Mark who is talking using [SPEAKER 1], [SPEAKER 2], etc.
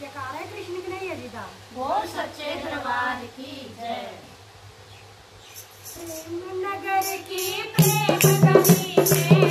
[SPEAKER 1] जयकारा कृष्ण कन्हैया जी का
[SPEAKER 2] बोल सच्चे दरबार की जय।
[SPEAKER 1] प्रेम नगर की प्रेम नगरी में